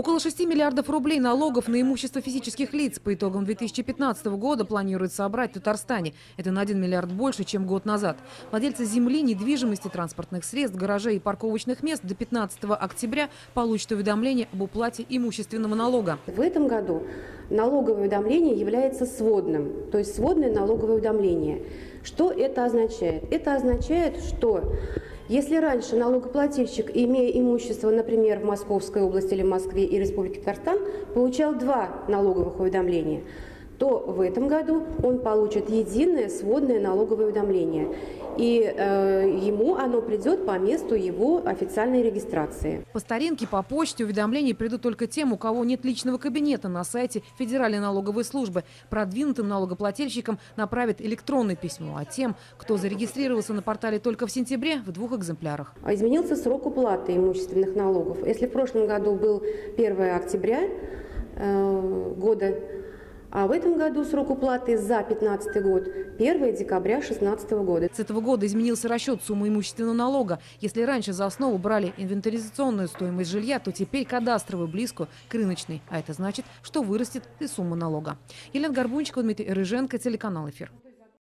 Около 6 миллиардов рублей налогов на имущество физических лиц по итогам 2015 года планируется собрать в Татарстане. Это на 1 миллиард больше, чем год назад. Владельцы земли, недвижимости, транспортных средств, гаражей и парковочных мест до 15 октября получат уведомление об уплате имущественного налога. В этом году налоговое уведомление является сводным, то есть сводное налоговое уведомление. Что это означает? Это означает, что если раньше налогоплательщик, имея имущество, например, в Московской области или Москве и Республике Татарстан, получал два налоговых уведомления, то в этом году он получит единое сводное налоговое уведомление. И э, ему оно придет по месту его официальной регистрации. По старинке, по почте уведомления придут только тем, у кого нет личного кабинета на сайте Федеральной налоговой службы. Продвинутым налогоплательщикам направят электронное письмо, а тем, кто зарегистрировался на портале только в сентябре, в двух экземплярах. Изменился срок уплаты имущественных налогов. Если в прошлом году был 1 октября э, года, а в этом году срок уплаты за 2015 год 1 декабря 2016 года. С этого года изменился расчет суммы имущественного налога. Если раньше за основу брали инвентаризационную стоимость жилья, то теперь кадастровую близко к рыночной. А это значит, что вырастет и сумма налога. Елена Горбунчикова, Дмитрий Рыженко, телеканал «Эфир».